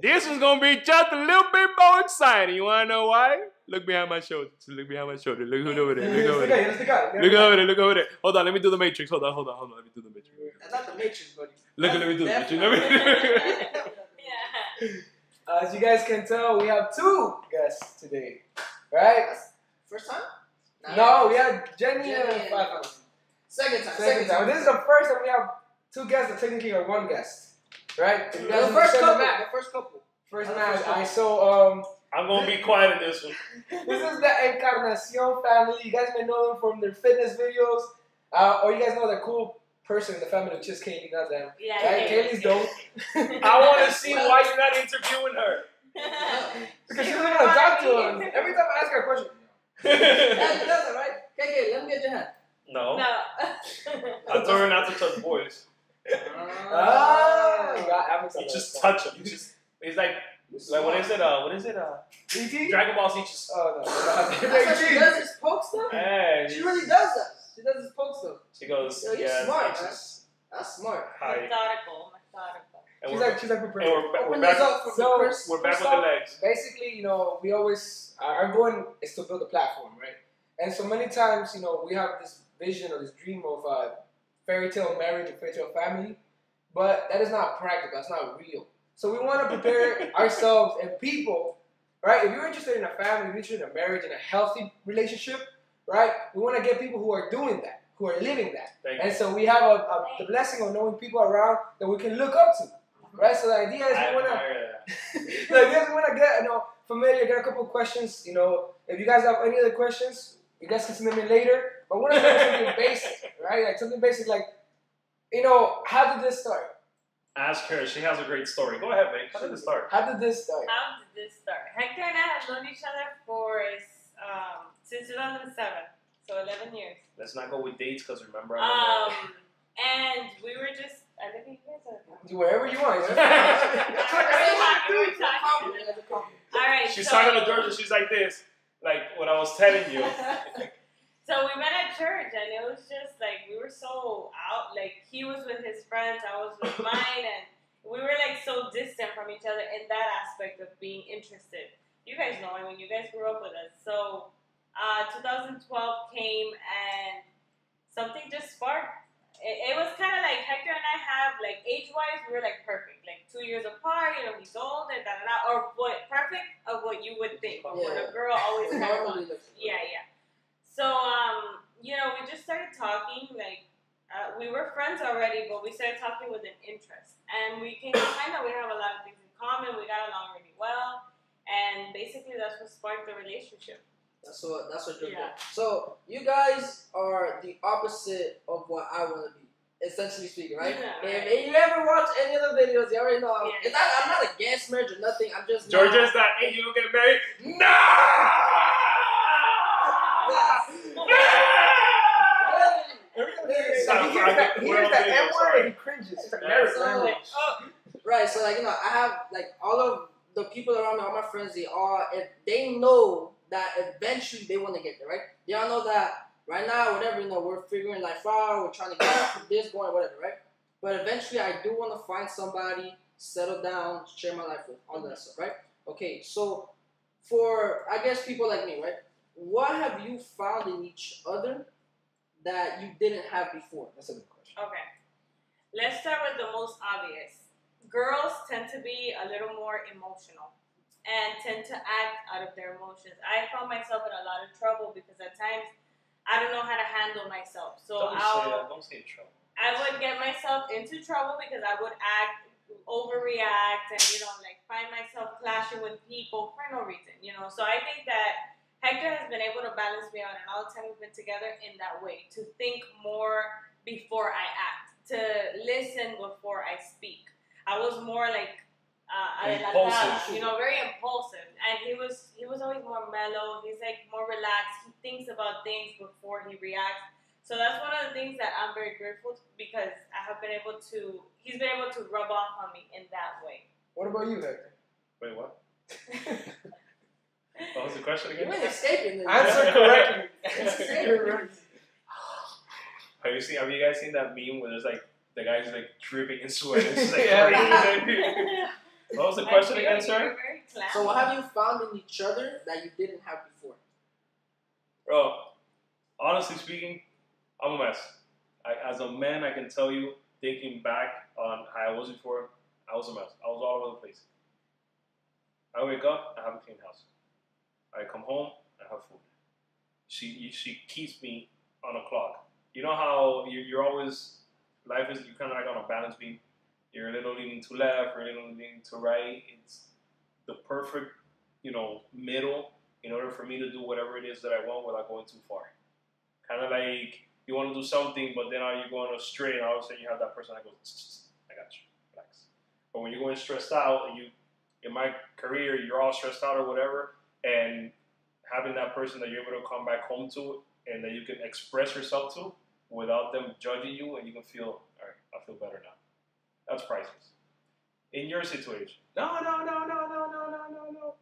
This one's gonna be just a little bit more exciting. You wanna know why? Look behind my shoulder. Just look behind my shoulder. Look who's over there. Look over there. look at it, let's look at it. Look over there. Look over there. Hold on. Let me do the matrix. Hold on. Hold on. Hold on. Let me do the matrix. That's not the Matrix, buddy. Look. Let me do the matrix. Let me. Yeah. Uh, as you guys can tell, we have two guests today, right? First time? Nah, No, we have Jenny Jenny and and- Second time. Second time. This is the first time we have two guests that technically are one guest, right? If you the first couple. the. The first couple. First match. first I so um. I'm gonna be quiet in this one. This is the Encarnacion family. You guys may know them from their fitness videos, uh, or you guys know the cool person in the family, which is Kaylee. Not them. Yeah. Right? Kaylee's dope. I want to see why you're not interviewing her. Because she doesn't want to talk to him. Every time I ask her a question, Yeah, you does it, right? Okay, okay, let me get your hand. No. No. I told her not to touch boys. Ah, you got I'm You just touch them. You just. It's like like what is it? Uh, what is it? Uh, DT? Dragon Ball Z. Just. Oh no. That's she does his poke stuff? Hey, She really does that. She does his poke stuff. She goes. Yo, you're yeah, smart, it's man. just That's smart. hi. Methodical. Methodical. And She's like she's like and prepared. we're, ba- we're back. up So- me, Chris. We're back First with the legs. Basically, you know, we always our our goal is to build a platform, right? And so many times, you know, we have this vision or this dream of a fairy tale marriage, a fairy tale family, but that is not practical. That's not real. So we want to prepare ourselves and people, right? If you're interested in a family, if you're interested in a marriage and a healthy relationship, right? We want to get people who are doing that, who are living that. Thank And you. so we have a, a, the blessing of knowing people around that we can look up to, right? So the idea is I we want to so we want to get you know familiar, get a couple of questions. You know, if you guys have any other questions, you guys can send them in later. But I want to start with something basic, right? Like something basic, like you know, how did this start? Ask her. She has a great story. Go ahead, babe. How did it start? How did this start? How did this start? Hector and I have known each other for um, since 2007, so 11 years. Let's not go with dates because remember. I'm Um, and we were just. I think you guys. Do wherever you want. Alright, All right. She's so, talking to Georgia. She's like this. Like what I was telling you. so we met at church, and it was just like we were so out. Like he was with his friends, I was with mine, and we were like so distant from each other in that aspect of being interested. You guys know, I mean, you guys grew up with us. So uh, 2012 came, and something just sparked. It, it was kind of like Hector and I have like age wise, we were like perfect, like two years apart. You know, he's older, da da da, or what perfect of what you would think, but what a girl always of yeah, yeah. So, um, you know, we just started talking. Like, uh, we were friends already, but we started talking with an interest, and we came to find out we have a lot of things in common. We got along really well, and basically that's what sparked the relationship. That's what that's what you're Yeah. doing. So you guys are the opposite of what I want to be, essentially speaking, right? Yeah, If, right. if you ever watch any of the videos, you already know. I'm, Yeah. not, I'm not against marriage or nothing. I'm just not- Georgia's that. Hey, you don't get married? No. He hears that, he hears that M word and he cringes. He's like, Yeah. "Married, So- married." Uh, right, so like you know, I have like all of the people around me, all my friends, they all if they know that eventually they want to get there, right? They all know that right now, whatever you know, we're figuring life out, we're trying to get this going, whatever, right? But eventually, I do want to find somebody, settle down, share my life with, all that stuff, right? Okay, so for I guess people like me, right? What have you found in each other that you didn't have before? That's a good question. Okay. Let's start with the most obvious. Girls tend to be a little more emotional and tend to act out of their emotions. I found myself in a lot of trouble because at times I don't know how to handle myself. So Don't say I'll that. Don't say trouble. I would get myself into trouble because I would act, overreact, and you know, like find myself clashing with people for no reason, you know. So I think that Hector has been able to balance me out, and all the time we've been together in that way to think more before I act, to listen before I speak. I was more like uh, Impulsive. you know, very impulsive, and he was he was always more mellow. He's like more relaxed. He thinks about things before he reacts. So that's one of the things that I'm very grateful to because I have been able to. He's been able to rub off on me in that way. What about you, Hector? Wait, what? What was the question You again? ain't escaping this. Answer correctly. Have you seen? Have you guys seen that meme where there's like the guy's like dripping in sweat? It's just, like, Yeah. crazy. what was the question again, sir? you're very clammy. So what have you found in each other that you didn't have before? Bro, honestly speaking, I'm a mess. I, as a man, I can tell you, thinking back on how I was before, I was a mess. I was all over the place. I wake up, I have a clean house. I come home, I have food. She she keeps me on a clock. You know how you, you're always life is you kind of like on a balance beam. You're a little leaning to left, you're a little leaning to right. It's the perfect, you know, middle in order for me to do whatever it is that I want without going too far. Kind of like you want to do something, but then you're going astray, and all of a sudden you have that person that goes, "Tsk, tsk, "I got you, relax." But when you're going stressed out, and you, in my career, you're all stressed out or whatever, and having that person that you're able to come back home to, and that you can express yourself to, without them judging you, and you can feel, all right, I feel better now. That's priceless. In your situation, no, no, no, no, no, no, no, no, no.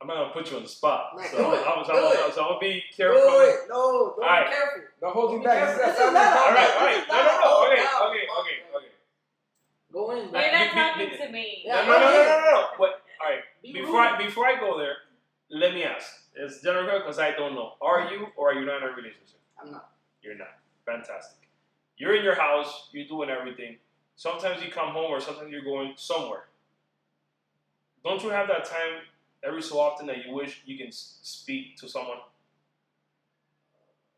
I'm not gonna put you on the spot, No, so, do it, I'm, so, do I'm, it. so I'm gonna be Wait, careful. wait, no, don't Alright. be careful. Don't hold Don't me be back. careful. This is This a is family not- All podcast. right, all right. No, no, no. Okay, Down. okay, okay, okay. Go in. You're man. not Be- be- talking be- to me. Yeah, no, no, no, no, no, no. What? All right. Be Before I before I go there, let me ask. It's general because I don't know. Are you or are you not in a relationship? I'm not. You're not. Fantastic. You're in your house. You're doing everything. Sometimes you come home, or sometimes you're going somewhere. Don't you have that time every so often that you wish you can speak to someone?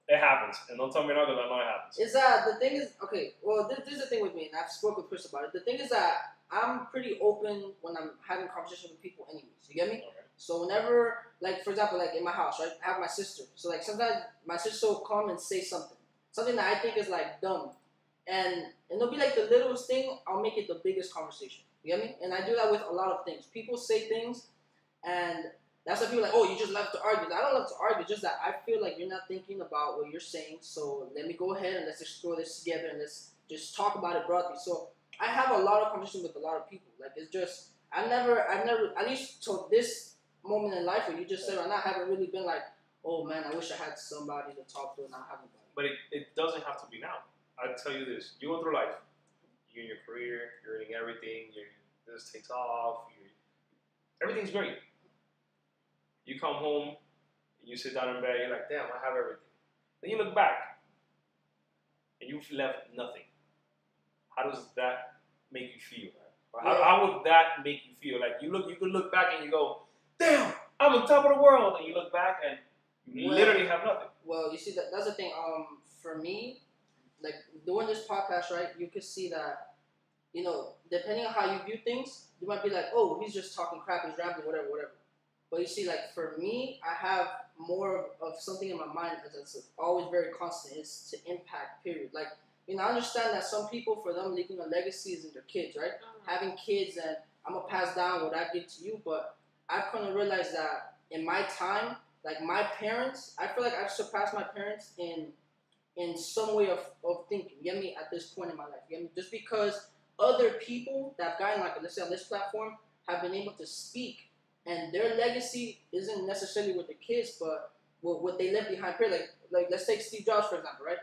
It happens, and don't tell me not because I know it happens. Is that the thing is okay? Well, this, this is the thing with me, and I've spoken with Chris about it. The thing is that I'm pretty open when I'm having conversations with people, anyways. You get me? Okay. So whenever, like for example, like in my house, right, I have my sister. So like sometimes my sister will come and say something, something that I think is like dumb, and and it'll be like the littlest thing. I'll make it the biggest conversation. You get me? And I do that with a lot of things. People say things, and that's why people are like, oh, you just love to argue. I don't love to argue. Just that I feel like you're not thinking about what you're saying. So let me go ahead and let's explore this together and let's just talk about it broadly. So I have a lot of conversations with a lot of people. Like it's just I never, I never, at least to this moment in life where you just said right now, I haven't really been like, oh man, I wish I had somebody to talk to and I have nobody. But it, it doesn't have to be now. I tell you this: you go through life, you're in your career, you're earning everything, you this takes off, everything's great. You come home, you sit down in bed, you're like, damn, I have everything. Then you look back, and you've left nothing. How does that make you feel? Or how, Yeah. how would that make you feel? Like you look, you could look back and you go, damn, I'm on top of the world, and you look back and you Well- literally have nothing. Well, you see that that's the thing. Um, for me, like doing this podcast, right? You could see that, you know, depending on how you view things, you might be like, oh, he's just talking crap, he's rambling, whatever, whatever. But you see, like for me, I have more of, of something in my mind that's always very constant. It's to impact. Period. Like you know, I understand that some people, for them, leaving a legacy is in their kids, right? Mm-hmm. having kids and I'm gonna pass down what I give to you, but I've kind of realized that in my time, like my parents, I feel like I've surpassed my parents in in some way of, of thinking. You get me? At this point in my life, you get me? Just because other people that have gotten like let's say on this platform have been able to speak, and their legacy isn't necessarily with the kids, but what, what they left behind. Period. Like like let's take Steve Jobs for example, right?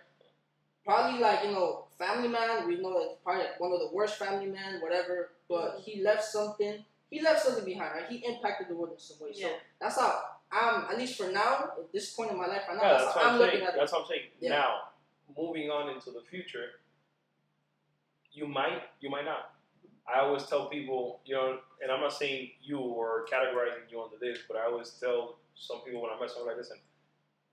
Probably like you know, family man. We know it's probably like one of the worst family men, whatever. But mm-hmm. he left something. He left something behind, right? He impacted the world in some way. So that's how I'm. At least for now, at this point in my life, right now, Yeah, that's, that's how what I'm I'm looking saying. at it. That's what I'm saying. Yeah. Now, moving on into the future, you might, you might not. I always tell people, you know, and I'm not saying you or categorizing you onto this, but I always tell some people when I met someone like, listen,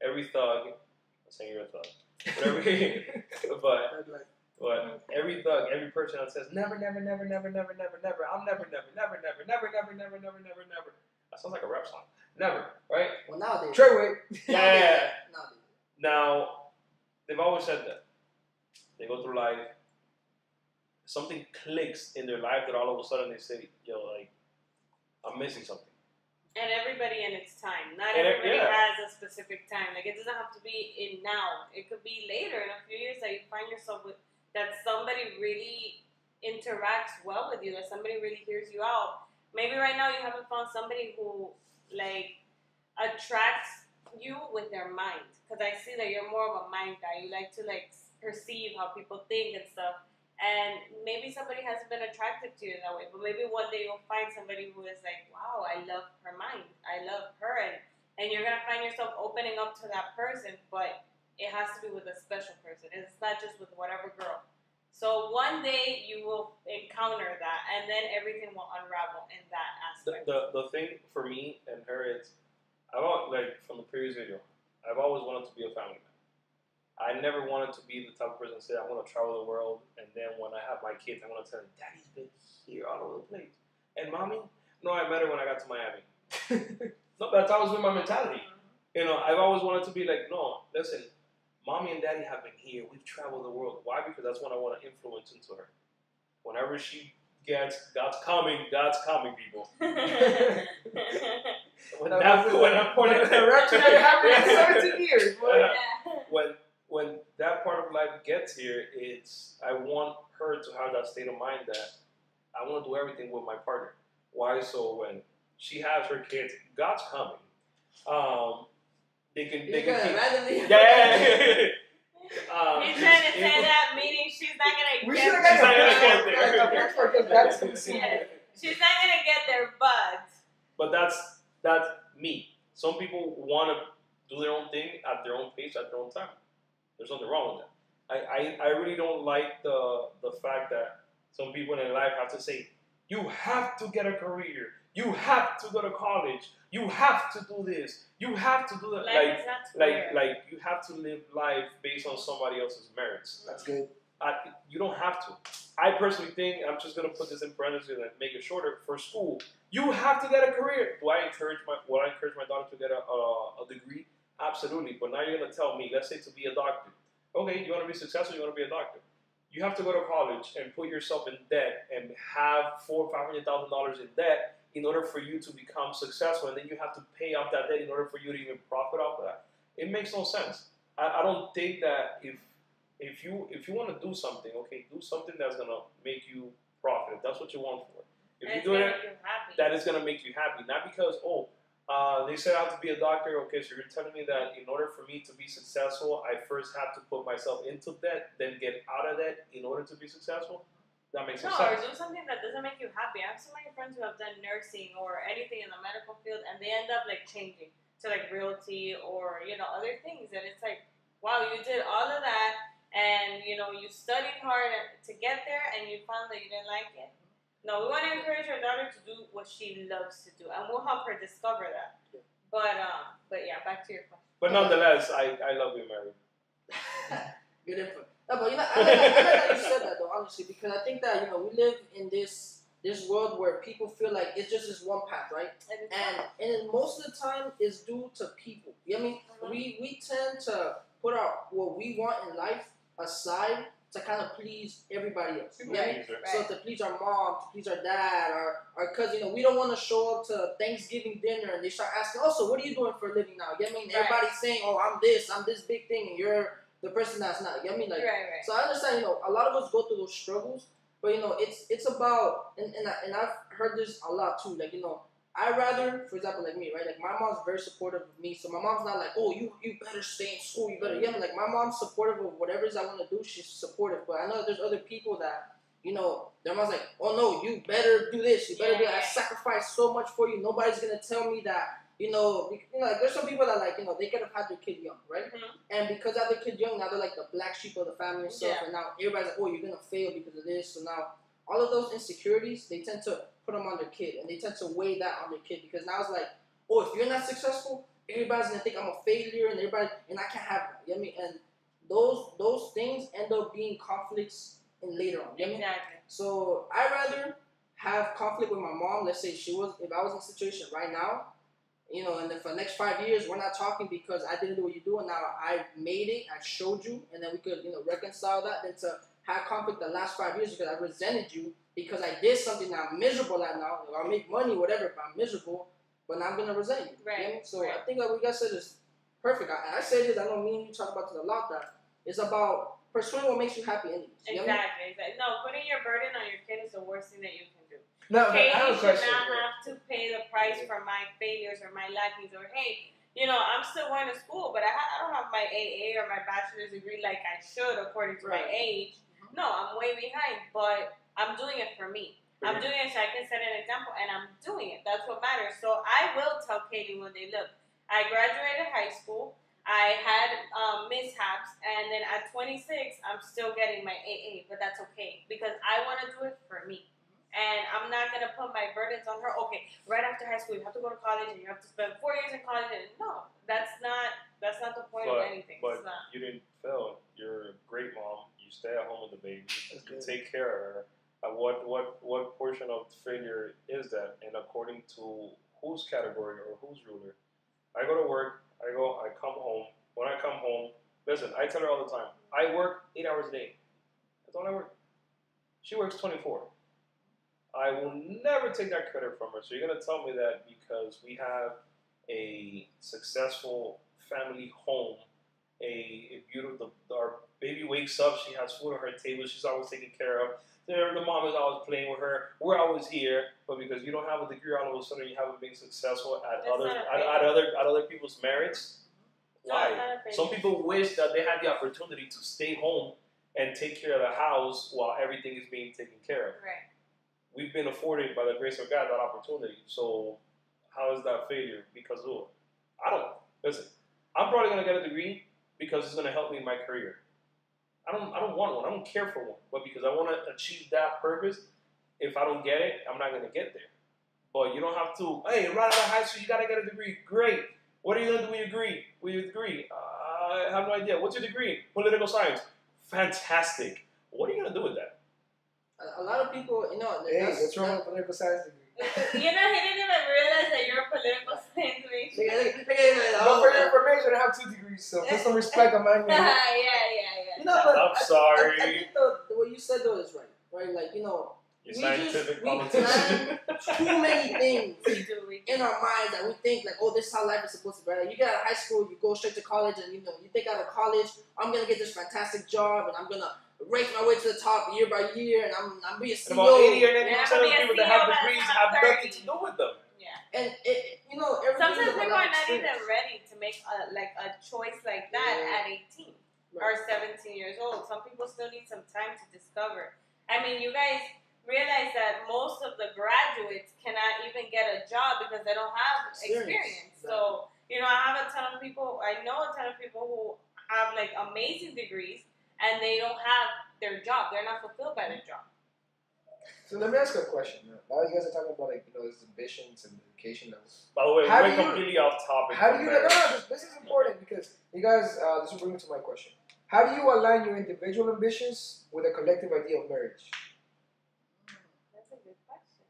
every thug, I'm saying you're a thug, but but I'd be like, but every thug, every person that says never, never, never, never, never, never, never, I'll never, never, never, never, never, never, never, never, never, never. That sounds like a rap song. Never, right? well, nowadays, Treyway. Yeah. Now, they've always said that. They go through life, something clicks in their life that all of a sudden they say, yo, like, I'm missing something. And everybody in its time. Not And it- everybody yeah. has a specific time. Like it doesn't have to be in now. It could be later in a few years that you find yourself with that somebody really interacts well with you, that somebody really hears you out. maybe right now you haven't found somebody who like attracts you with their mind. Because I see that you're more of a mind guy. You like to like perceive how people think and stuff. And maybe somebody hasn't been attracted to you in that way, but maybe one day you'll find somebody who is like, wow, I love her mind. I love her. And, and you're going to find yourself opening up to that person, but it has to be with a special person. It's not just with whatever girl. So one day you will encounter that, and then everything will unravel in that The, aspect. the, the thing for me and her is, I've always, like from the previous video, I've always wanted to be a family man. I never wanted to be the type of person to say I want to travel the world, and then when I have my kids, I want to tell them, "Daddy's been here all over the place," and mommy, no, I met her when I got to Miami. no, but that's always been my mentality. You know, I've always wanted to be like, no, listen, mommy and daddy have been here. We've traveled the world. Why? Because that's what I want to influence into her. Whenever she gets, God's coming, God's coming, people. When That that, when I'm pointing the direction that it happened in 17 years. Yeah. when that part of life gets here, it's I want her to have that state of mind that I want to do everything with my partner. Why? So when she has her kids, God's coming. Um, they can they You're can keep, randomly. yeah. um, He's trying to say that meaning she's not gonna we get should have got not gonna the get there. like, the because that's going to see. Yeah. she's not gonna get there, but But that's that's me. Some people want to do their own thing at their own pace at their own time. There's nothing wrong with that. I, I, I really don't like the the fact that some people in life have to say, you have to get a career, you have to go to college, you have to do this, you have to do that. life Like is not like like you have to live life based on somebody else's merits. Mm-hmm. That's good. I, you don't have to. I personally think I'm just gonna put this in parentheses and make it shorter. For school, you have to get a career. Do I encourage my? Would I encourage my daughter to get a, a, a degree? Absolutely. But now you're gonna tell me, let's say to be a doctor. Okay, you want to be successful. You want to be a doctor. You have to go to college and put yourself in debt and have four or five hundred thousand dollars in debt in order for you to become successful, and then you have to pay off that debt in order for you to even profit off of that. It makes no sense. I, I don't think that if if you if you want to do something, okay, do something that's gonna make you profit. If that's what you want for it. If you do it, make you happy. that is gonna make you happy. Not because oh, uh, they said I have to be a doctor. Okay, so you're telling me that in order for me to be successful, I first have to put myself into debt, then get out of debt in order to be successful. That makes No, no or do something that doesn't make you happy. I have so many friends who have done nursing or anything in the medical field, and they end up like changing to like realty or you know other things. And it's like, wow, you did all of that, and you know you studied hard to get there, and you found that you didn't like it. No, we want to encourage our daughter to do what she loves to do, and we'll help her discover that. But um, but yeah, back to your question. But nonetheless, I, I love being married. Good input. No, but you know, I like, I like that you said that though, honestly, because I think that you know we live in this this world where people feel like it's just this one path, right? And And and most of the time it's due to people. You know what I mean? Mhm. We we tend to put our what we want in life aside to kind of please everybody else. You know what I mean? Right. So to please our mom, to please our dad, our our cousin, you know, we don't want to show up to Thanksgiving dinner and they start asking, "Oh, so what are you doing for a living now?" You know what I mean? Right. Everybody's saying, "Oh, I'm this, I'm this big thing," and you're the person that's not. You know what I mean? Like, right, right. so I understand, you know, a lot of us go through those struggles, but you know, it's it's about and and, I, and I've heard this a lot too. Like you know, I rather, for example, like me, right? Like my mom's very supportive of me, so my mom's not like, oh, you you better stay in school, you better. Yeah, like my mom's supportive of whatever it is I want to do. She's supportive, but I know there's other people that. You know, their mom's like, oh no, you better do this, you better do that. I sacrificed so much for you. Nobody's gonna tell me that, you know, you know, like there's some people that like, you know, they could have had their kid young, right? Mhm. And because have their kid young, now they're like the black sheep of the family and stuff. Yeah. And now everybody's like, oh, you're gonna fail because of this. So now all of those insecurities, they tend to put them on their kid, and they tend to weigh that on their kid because now it's like, oh, if you're not successful, everybody's gonna think I'm a failure, and everybody, and I can't have that. You know what I mean? And those those things end up being conflicts in later on. You know what I mean? Exactly. So I rather have conflict with my mom. Let's say she was, if I was in a situation right now, you know, and then for the next five years we're not talking because I didn't do what you do, and now I made it, I showed you, and then we could, you know, reconcile that. Then to have conflict the last five years because I resented you because I did something that I'm miserable at now. Like, I'll make money, whatever, if I'm miserable. But now I'm gonna resent you. you know Right. So right. I think that what you guys said is perfect. I, I say this. I know me and you talk about this a lot. That it's about pursuing what makes you happy. Anyways. You know I? Exactly, exactly. No, putting your burden on your kid is the worst thing that you can do. No, I have a should question. not have to pay the price for my failures or my lackings or hey, you know, I'm still going to school, but I, ha- I don't have my AA or my bachelor's degree like I should according to my age. No, I'm way behind, but I'm doing it for me. I'm doing it so I can set an example, and I'm doing it. That's what matters. So I will tell Katie one day, look, I graduated high school. I had um, mishaps, and then at 26, I'm still getting my AA, but that's okay because I want to do it for me. And I'm not gonna put my burdens on her. Okay, right after high school, you have to go to college, and you have to spend four years in college. And no, that's not that's not the point of anything. But it's not. you didn't fail. You're a great mom. You stay at home with the baby. That's You take care of her. Uh, what what what portion of failure is that? And according to whose category or whose ruler? I go to work. I go. I come home. When I come home, listen. I tell her all the time. I work eight hours a day. That's all I work. She works twenty four. I will never take that credit from her. So you're gonna tell me that because we have a successful family home, a, a beautiful. Our baby wakes up, she has food on her table, she's always taken care of. There, the mom is always playing with her. We're always here, but because you don't have a degree, all of a sudden you haven't been successful at That's other at, at other at other people's merits. Why? it's not a Some people wish that they had the opportunity to stay home and take care of the house while everything is being taken care of. Right. We've been afforded by the grace of God that opportunity. So how is that failure? Because it? I don't listen. I'm probably gonna get a degree because it's gonna help me in my career. I don't I don't want one. I don't care for one. But because I want to achieve that purpose, if I don't get it, I'm not gonna get there. But you don't have to. Hey, right out of high school, you gotta get a degree. Great. What are you gonna do with your degree? With your degree? Uh, I have no idea. What's your degree? Political science. Fantastic. What are you gonna do with that? A, a lot of people, you know, Hey, that's, what's wrong with political science degree? you know, he didn't even realize that you're a political science major. Look at- look at- look at it, But for your oh, information, I have two degrees, so put some respect on my yeah, name. yeah, yeah. You know, but I'm I- sorry. I, I think the, the, what you said though is right, right? Like you know, You We scientific just- we politician. too many things We do, we do. in our minds that we think like, oh, this is how life is supposed to be. Like, you get out of high school, you go straight to college, and you know, you think out of college, I'm gonna get this fantastic job, and I'm gonna race my way to the top year by year, and I'm I'm be a And about 80 or 90 Yeah, percent of people that have degrees have nothing to do with them. Yeah. And it, it- you know, Sometimes people are not even ready to make a, like a choice like that Yeah. at 18 or 17 years old. Some people still need some time to discover. I mean, you guys realize that most of the graduates cannot even get a job because they don't have Experience. experience. So, you know, I have a ton of people, I know a ton of people who have like amazing degrees and they don't have their job. They're not fulfilled by their job. So let me ask you a question. Now, Now you guys are talking about like you know his ambitions and education levels. By the way, How we're went you- completely off topic. How do you? No, no, this, this is important because you guys. Uh, this will bring me to my question. How do you align your individual ambitions with a collective idea of marriage? That's a good question.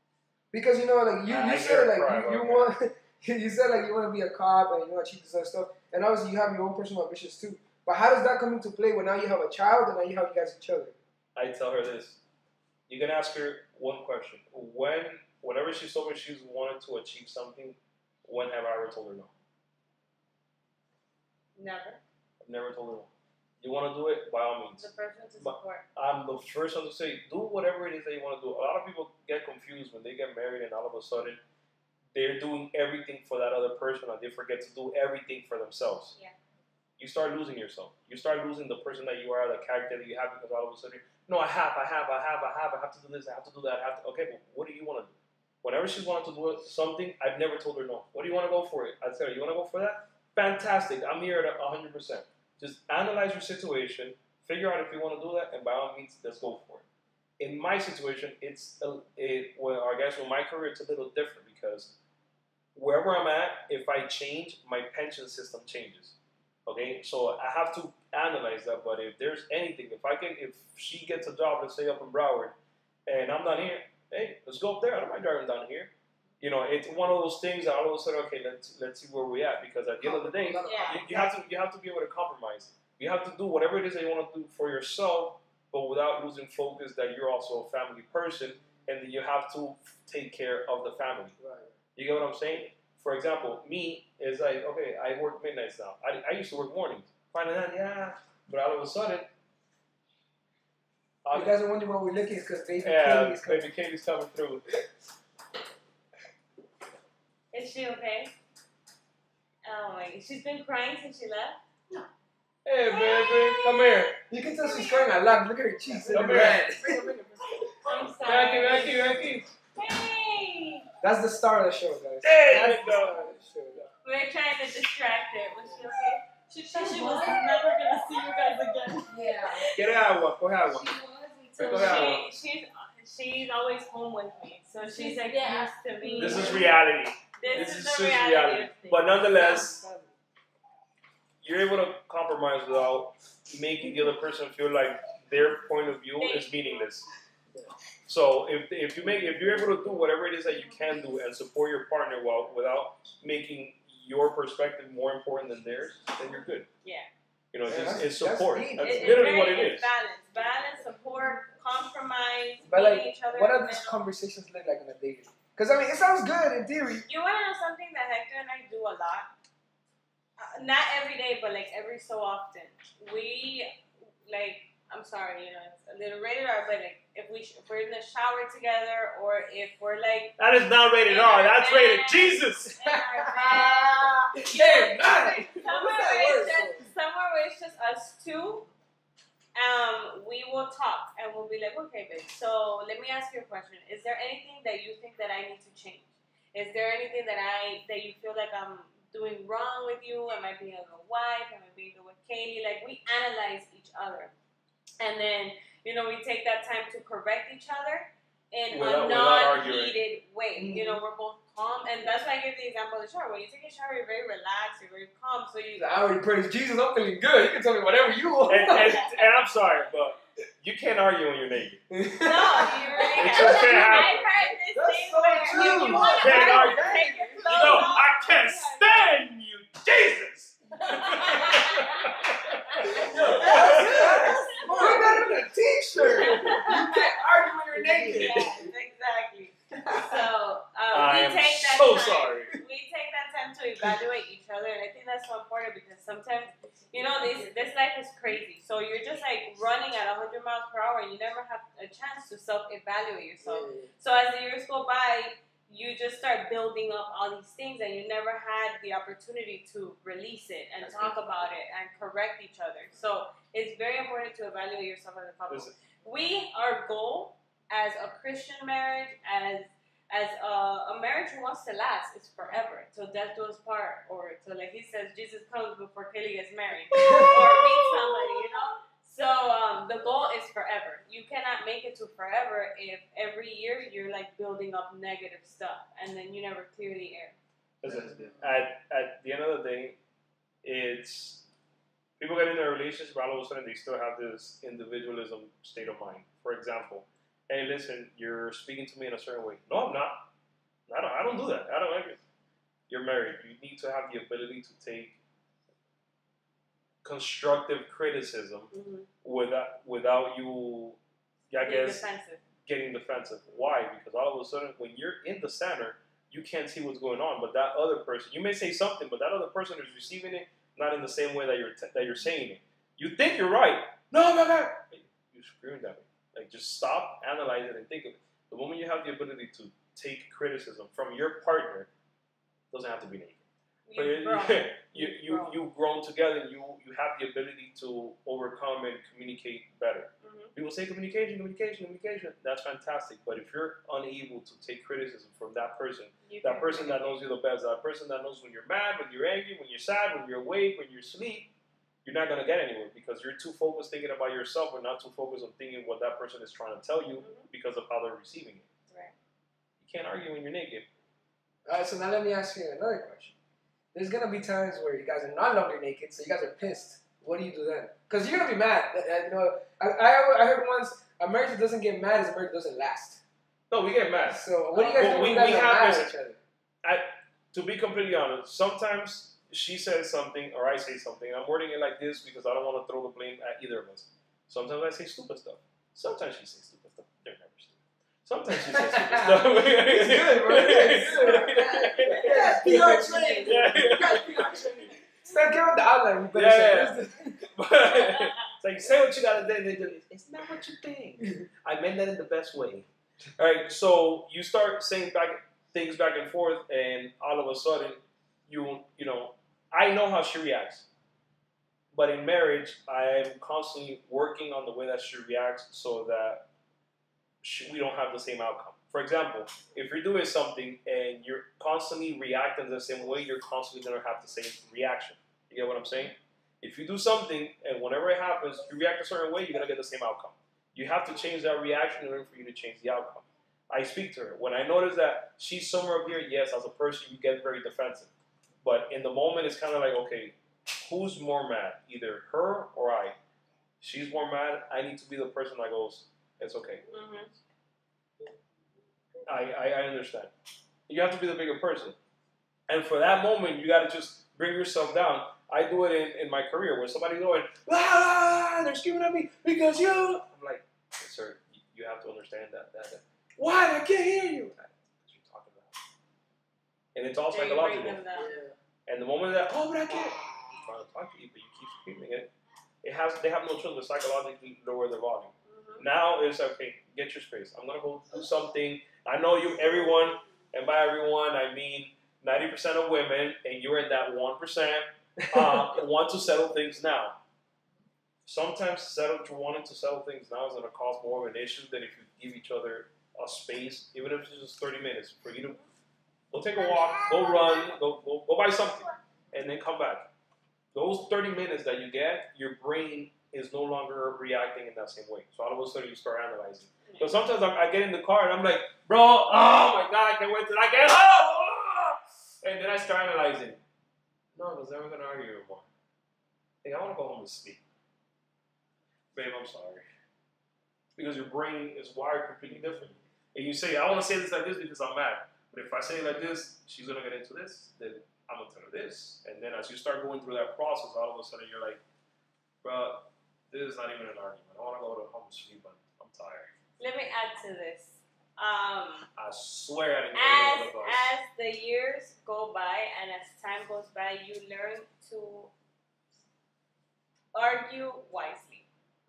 Because you know, like you, you hear said, like you, you want, you said like you want to be a cop and you want to achieve this other stuff, and obviously you have your own personal ambitions too. But how does that come into play when now you have a child and now you have you guys each other? I tell her this. You can ask her one question. When, whenever she's told me she's wanted to achieve something, when have I ever told her no? Never. I've never told her no. You want to do it? By all means. The person to support. I'm the first one to say, do whatever it is that you want to do. A lot of people get confused when they get married and all of a sudden they're doing everything for that other person and they forget to do everything for themselves. Yeah. You start losing yourself. You start losing the person that you are, the character that you have because all of a sudden, no, I have, I have, I have, I have, I have to do this, I have to do that, I have to. Okay, but what do you want to do? Whenever she's wanted to do something, I've never told her no. What do you want to go for it? I tell her, you want to go for that? Fantastic. I'm here at 100%. Just analyze your situation, figure out if you want to do that, and by all means, let's go for it. In my situation, it's a, it, well, I guess with my career, it's a little different because wherever I'm at, if I change, my pension system changes. Okay, so I have to analyze that. But if there's anything, if I can, if she gets a job, let's say up in Broward, and I'm down here, hey, let's go up there. I don't mind driving down here. You know, it's one of those things that all of a sudden, okay, let's let's see where we at because at the end of the day, Yeah. you, you have to you have to be able to compromise. You have to do whatever it is that you want to do for yourself, but without losing focus that you're also a family person and that you have to take care of the family. Right. You get what I'm saying? For example, me is like, okay, I work midnights now. I, I used to work mornings. Finding out, yeah, but all of a sudden, you guys are wondering what we're looking, it's because baby yeah, Katie is coming. baby Katie's coming through. Is she okay? Oh my, she's been crying since she left. No. Hey, baby, come here. You can tell she's crying a lot. Look at her cheeks. Come here. red. I'm Back sorry. here, back here, back here. Hey, That's the star of the show, guys. There That's the star of the show. we're trying to distract her. Was she okay? She said she was never gonna see you guys again. Yeah. Quiere agua, coge agua. She was So Go ahead. she, she's she's always home with me, so she's She's- like yeah. used to me. This is reality. This, This is is the reality. reality. But nonetheless, you're able to compromise without making the other person feel like their point of view is meaningless. So if, if you make if you're able to do whatever it is that you can do and support your partner well without making your perspective more important than theirs, then you're good. Yeah. You know, Yeah, it's, that's- it's support. deep. That's It- it's literally very- what it it's is. Balance, balance, support, compromise, But like, each other. what in are these conversations look like on a date? Because I mean, it sounds good in theory. You want to know something that Hector and I do a lot? Uh, not every day, but like every so often. We like. I'm sorry, you know, it's a little rated R, but like if we sh- if we're in the shower together, or if we're like That is not rated R. That's rated Jesus. bed, Damn, nice. somewhere where it's just somewhere where it's just us two, um, we will talk and we'll be like, okay, babe. So let me ask you a question. Is there anything that you think that I need to change? Is there anything that I that you feel like I'm doing wrong with you? Am I being a good wife? Am I being good with Katie? Like we analyze each other, and then you know we take that time to correct each other in Without- a without arguing. non-heated way. Mm-hmm. You know, we're both calm, and that's why I give the example of the shower. When you take a shower, you're very relaxed, you're very calm, so you. I already praise Jesus. I'm feeling good. You can tell me whatever you want. And, and, and I'm sorry, but you can't argue when you're naked. No, you really It have. just can't happen. I've heard this That's thing so where true. if you want to Can't argue, argue. take your You clothes know, off. I can't stand you, Jesus. Put that in a t-shirt. You can't argue when you're naked. Yes, exactly. So um, I we am take that so time. sorry. We take that time to evaluate each other, and I think that's so important because sometimes, you know, this this life is crazy. So you're just like running at 100 miles per hour, and you never have a chance to self-evaluate yourself. So as the years go by, you just start building up all these things, and you never had the opportunity to release it and talk about it and correct each other. So it's very important to evaluate yourself as a couple. Listen. We, our goal as a Christian marriage, as as a, a marriage who wants to last, is forever till death do us part, or till like he says, Jesus comes before Kelly gets married, or meet somebody, you know. So um, the goal is forever. You cannot make it to forever if every year you're like building up negative stuff, and then you never clear the air. At, at the end of the day, it's people get into a relationship, but all of a sudden they still have this individualism state of mind. For example, hey, listen, you're speaking to me in a certain way. No, I'm not. I don't. I don't do that. I don't like it. You're married. You need to have the ability to take constructive criticism mm-hmm. without without you. I Being guess defensive. getting defensive. Why? Because all of a sudden, when you're in the center, you can't see what's going on. But that other person, you may say something, but that other person is receiving it not in the same way that you're t- that you're saying it. You think you're right. No, no, no. You're screaming that way. Like just stop, analyze it, and think of it. The moment you have the ability to take criticism from your partner, doesn't have to be naked. But You've you, grown. you, You've grown. you've grown together. You you have the ability to overcome and communicate better. Mhm. People say communication, communication, communication. That's fantastic. But if you're unable to take criticism from that person, You that person that knows you the best, that person that knows when you're mad, when you're angry, when you're sad, when you're awake, when you're asleep, you're not gonna get anywhere because you're too focused thinking about yourself and not too focused on thinking what that person is trying to tell you Mhm. because of how they're receiving it. Right. You can't argue when you're naked. Alright, so now let me ask you another question. There's gonna be times where you guys are not longer naked, so you guys are pissed. What do you do then? Because you're gonna be mad. You know, I, I, I heard once a marriage that doesn't get mad is a marriage that doesn't last. No, we get mad. So what do you guys Well, do when we- you guys we are have mad at each other? to be completely honest, sometimes she says something or I say something. I'm wording it like this because I don't want to throw the blame at either of us. Sometimes I say stupid stuff. Sometimes she says stupid stuff. They're never stupid. Sometimes she says stupid stuff. It's good, bro. It's good. Yeah, PR training. Yeah. You PR training. Start giving the outline. You better Yeah, say this. But, It's like say what you gotta say. They do. It's not what you think. I meant that in the best way. All right. So you start saying back things back and forth, and all of a sudden, you you know, I know how she reacts. But in marriage, I am constantly working on the way that she reacts so that she, we don't have the same outcome. For example, if you're doing something and you're constantly reacting the same way, you're constantly going to have the same reaction. You get what I'm saying? If you do something and whenever it happens, you react a certain way, you're going to get the same outcome. You have to change that reaction in order for you to change the outcome. I speak to her. When I notice that she's somewhere up here, yes, as a person, you get very defensive. But in the moment, it's kind of like, okay, who's more mad? Either her or I. She's more mad. I need to be the person that goes, it's okay. Mhm. I, I, I understand. You have to be the bigger person. And for that moment, you got to just bring yourself down. I do it in, in my career where somebody's going, ah, they're screaming at me because you. I'm like, sir, you- you have to understand that. that, that. Why? I can't hear you. That's what you're talking about. And it's all Yeah, psychological. them down. Yeah. And the moment that, oh, but I can't. I'm trying to talk to you, but you keep screaming it. It has, they have no choice but psychologically lower their volume. Now it's okay. Get your space. I'm gonna go do something. I know you, everyone, and by everyone I mean 90% of women, and you're in that one percent. Uh, want to settle things now. Sometimes settle to wanting to settle things now is gonna cause more of an issue than if you give each other a space, even if it's just 30 minutes, for you to go take a walk, go run, go go, go buy something, and then come back. Those 30 minutes that you get, your brain is no longer reacting in that same way. So all of a sudden you start analyzing. So sometimes I'm, I get in the car and I'm like, bro, oh my god, I can't wait till I get home. And then I start analyzing. No, because then we're gonna argue anymore. Hey, I want to go home and sleep. Babe, I'm sorry. Because your brain is wired completely different. And you say, I want to say this like this because I'm mad. But if I say it like this, she's gonna get into this, then I'm gonna tell her this. And then as you start going through that process, all of a sudden you're like, bro, this is not even an argument. I want to go to home and sleep, but I'm tired. Let me add to this. Um, I swear I didn't as get rid of us. as the years go by and as time goes by, you learn to argue wisely.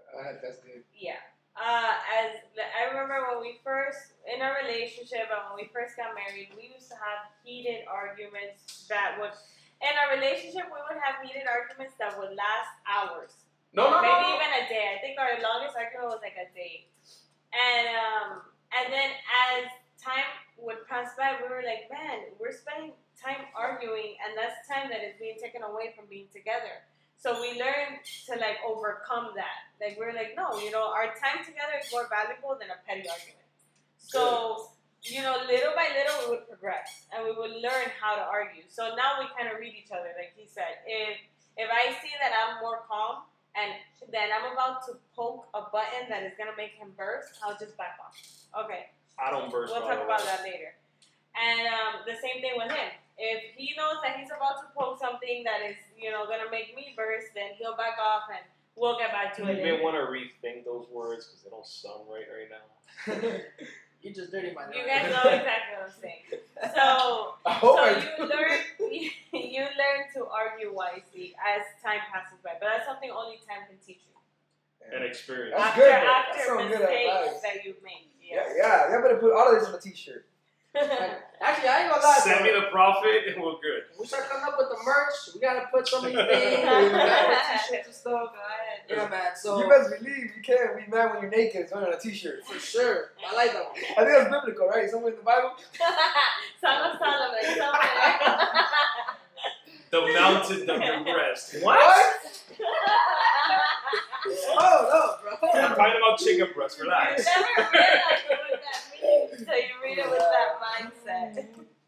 Uh, that's good. Yeah. Uh, as I remember when we first in a relationship and when we first got married, we used to have heated arguments that would. In our relationship, we would have heated arguments that would last hours No, no, no, maybe no. even a day. I think our longest argument was like a day. And um, and then as time would pass by, we were like, man, we're spending time arguing, and that's time that is being taken away from being together. So we learned to like overcome that. Like we're like, no, you know, our time together is more valuable than a petty argument. So you know, little by little, we would progress, and we would learn how to argue. So now we kind of read each other, like he said. If if I see that I'm more calm and then I'm about to poke a button that is gonna make him burst, I'll just back off. Okay, I don't burst. we'll talk about that later. And um, the same thing with him. If he knows that he's about to poke something that is, you know, gonna make me burst, then he'll back off and we'll get back to You it. may later. want to rethink those words because they don't sound right right now. You just dirty my You guys know exactly what I'm saying. So I so you learn you learn to argue wisely as time passes by, but that's something only time can teach you. An experience. That's after good, after That's some good mistakes advice. that you've made. Yeah, Yes. yeah. Y'all better put all of this on a t-shirt. Actually, I ain't gonna lie. Send me the profit and we're good. We start coming up with the merch. We gotta put some of these things. Go we t-shirts and stuff. Ahead. Yeah, man. So you best believe you can't be mad when you're naked. It's only on a t-shirt. for sure, I like that one. I think that's biblical, right? Somewhere in the Bible. Song of Solomon, somewhere. The mountain of your breast. What? Oh no, bro. I'm talking about chicken breast. Relax. You Relax. never realize what that means, so you read it with that mindset.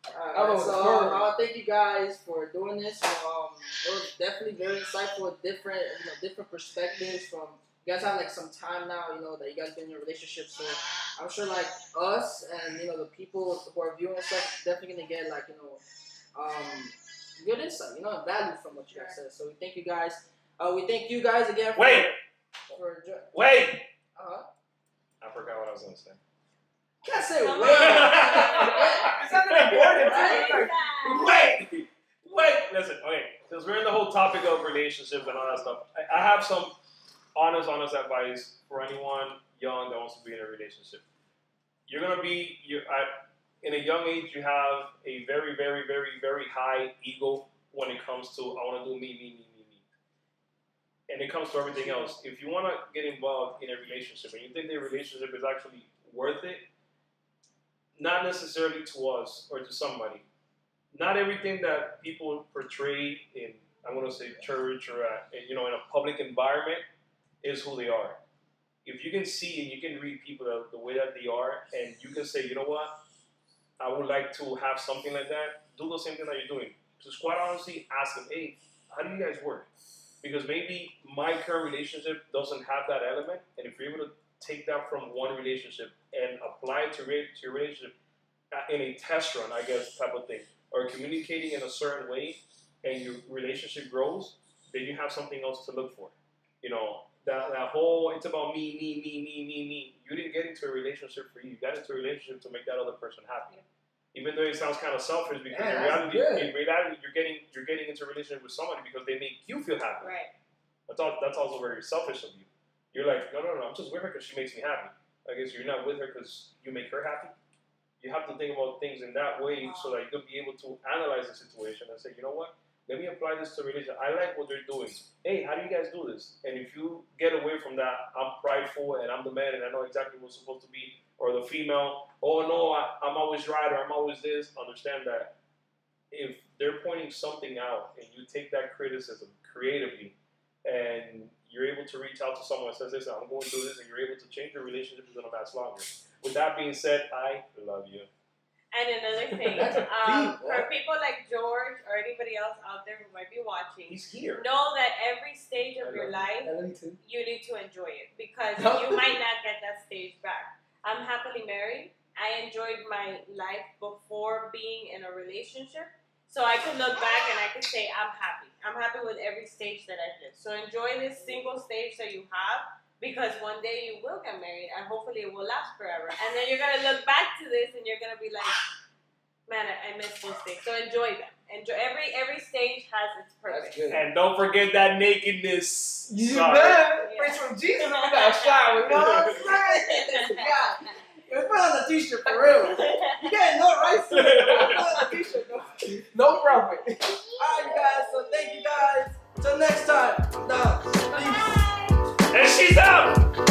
Alright, so um, I want to thank you guys for doing this. Um, it was definitely very insightful, different, you know, different perspectives from. You guys have like some time now, you know, that you guys been in your relationship, so I'm sure like us and you know the people who are viewing stuff definitely gonna get like you know, um, good insight, you know, and value from what you guys said. So we thank you guys. Uh, we thank you guys again. For, Wait, For jo- wait. uh-huh. I forgot what I was gonna say. Can't say Come wait. on. It's not that important. Right? Wait, wait. Listen, okay. Because we're in the whole topic of relationships and all that stuff. I, I have some honest, honest advice for anyone young that wants to be in a relationship. You're gonna be you're at in a young age. You have a very, very, very, very high ego when it comes to I want to do me, me, me, me, me, and it comes to everything else. If you want to get involved in a relationship and you think the relationship is actually worth it, not necessarily to us or to somebody. Not everything that people portray in I'm going to say church or uh, you know in a public environment is who they are. If you can see and you can read people the, the way that they are, and you can say, you know what, I would like to have something like that. Do the same thing that you're doing. Just quite honestly, ask them, hey, how do you guys work? Because maybe my current relationship doesn't have that element, and if you're able to take that from one relationship and apply it to, re- to your relationship uh, in a test run, I guess, type of thing, or communicating in a certain way, and your relationship grows, then you have something else to look for. You know, that, that whole, it's about me, me, me, me, me, me. You didn't get into a relationship for you. You got into a relationship to make that other person happy. Even though it sounds kind of selfish, because Yeah, in reality, in reality, you're getting you're getting into a relationship with somebody because they make you feel happy. Right. That's all. That's also very selfish of you. You're like, no, no, no. I'm just with her because she makes me happy. I guess you're not with her because you make her happy. You have to think about things in that way so that you can be able to analyze the situation and say, you know what? Let me apply this to religion. I like what they're doing. Hey, how do you guys do this? And if you get away from that, I'm prideful and I'm the man and I know exactly what's supposed to be, or the female, oh no, I, I'm always right or I'm always this. Understand that if they're pointing something out and you take that criticism creatively and you're able to reach out to someone that says, listen, I'm going through this, and you're able to change your relationship, it's going to last longer. With that being said, I love you. And another thing, um, for people like George or anybody else out there who might be watching, He's here. know that every stage of your life you you need to enjoy it because you might not get that stage back. I'm happily married. I enjoyed my life before being in a relationship. So I could look back and I could say I'm happy. I'm happy with every stage that I've lived. So enjoy this single stage that you have because one day you will get married and hopefully it will last forever. And then you're gonna look back to this and you're gonna be like, man, I, I missed those things. So enjoy them. Enjoy every every stage has its purpose. That's good. And don't forget that nakedness. You Sorry. better Yeah. praise from Jesus. You got a shower. You know what I'm saying? Let's put on a t-shirt for real. You getting no rice. Put on a t-shirt. No, no profit. All right, guys. So thank you guys. Till next time. Nah, peace. And she's out.